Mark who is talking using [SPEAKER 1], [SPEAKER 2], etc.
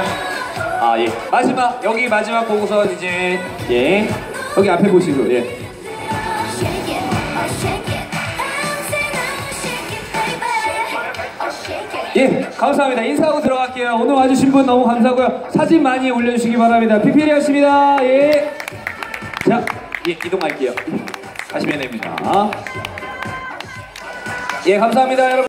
[SPEAKER 1] 아, 예, 마지막, 여기 마지막 보고선 이제, 예. 여기 앞에 보시고, 예. 예, 감사합니다. 인사하고 들어갈게요. 오늘 와주신 분 너무 감사하고요. 사진 많이 올려주시기 바랍니다. 피피리였습니다. 예. 자, 예, 이동할게요. 가시면 됩니다. 예, 감사합니다, 여러분.